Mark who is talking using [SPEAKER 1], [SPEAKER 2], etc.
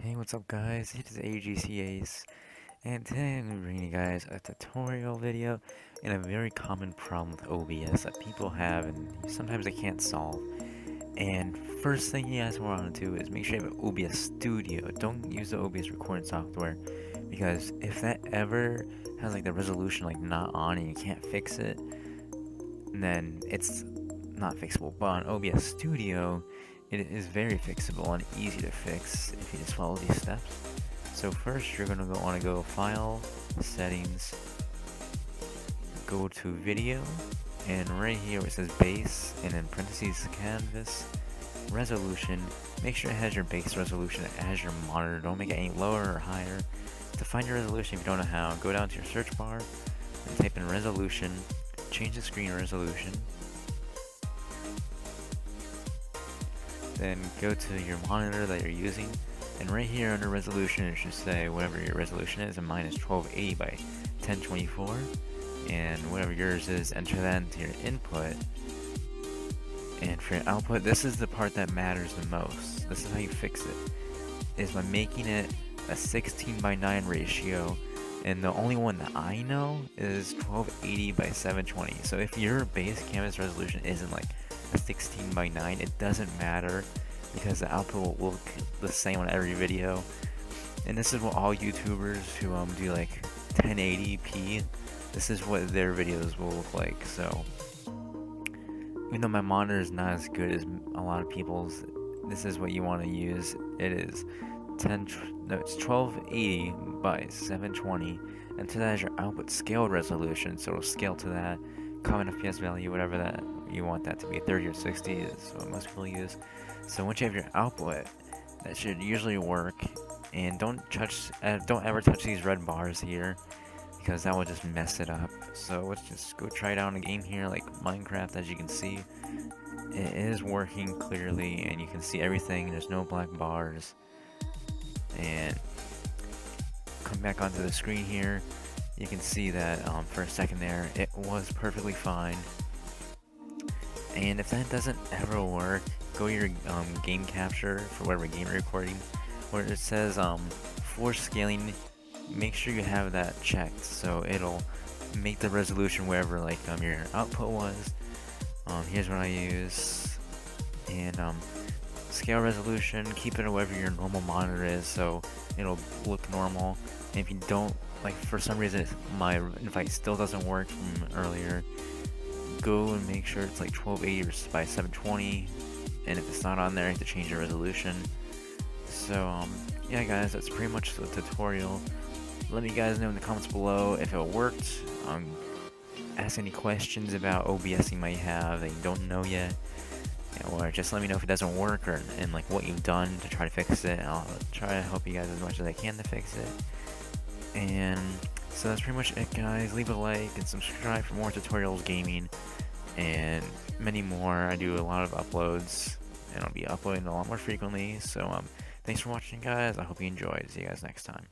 [SPEAKER 1] Hey, what's up guys? It is AGC Ace, and today I'm going to bring you guys a tutorial video in a very common problem with OBS that people have and sometimes they can't solve. And first thing you guys want to do is make sure you have OBS Studio. Don't use the OBS recording software because if that ever has like the resolution like not on and you can't fix it, then it's not fixable. But on OBS Studio, it is very fixable and easy to fix if you just follow these steps. So first you're gonna go want to go File, Settings, go to Video, and right here it says Base, and in parentheses Canvas, Resolution. Make sure it has your base resolution as your monitor. Don't make it any lower or higher. To find your resolution, if you don't know how, go down to your search bar and type in Resolution. Change the screen resolution then go to your monitor that you're using and right here under resolution it should say whatever your resolution is and mine is 1280 by 1024 and whatever yours is enter that into your input. And for your output this is the part that matters the most. This is how you fix it. Is by making it a 16 by 9 ratio and the only one that I know is 1280 by 720 so if your base canvas resolution isn't like a 16 by 9 it doesn't matter because the output will look the same on every video. And this is what all youtubers who um do like 1080p this is what their videos will look like so. Even though my monitor is not as good as a lot of people's this is what you want to use. It is 10 no it's 1280 by 720 and to that is your output scale resolution so it'll scale to that common fps value whatever that you want that to be 30 or 60 is what most people use. So once you have your output, that should usually work. And don't touch, uh, don't ever touch these red bars here because that will just mess it up. So let's just go try in a game here like Minecraft as you can see. It is working clearly and you can see everything. There's no black bars. And come back onto the screen here. You can see that um, for a second there, it was perfectly fine. And if that doesn't ever work, go to your um, game capture for whatever game you're recording, where it says um, for scaling, make sure you have that checked so it'll make the resolution wherever like um, your output was. Um, here's what I use, and um, scale resolution, keep it wherever your normal monitor is so it'll look normal. And if you don't, like for some reason my invite still doesn't work from earlier, go and make sure it's like 1280 by 720 and if it's not on there you have to change the resolution. So um, yeah guys that's pretty much the tutorial. Let me guys know in the comments below if it worked. Um, ask any questions about OBS you might have that you don't know yet or just let me know if it doesn't work or and like what you've done to try to fix it I'll try to help you guys as much as I can to fix it and so that's pretty much it guys. Leave a like and subscribe for more tutorials gaming and many more. I do a lot of uploads and I'll be uploading a lot more frequently. So um, thanks for watching guys. I hope you enjoyed. See you guys next time.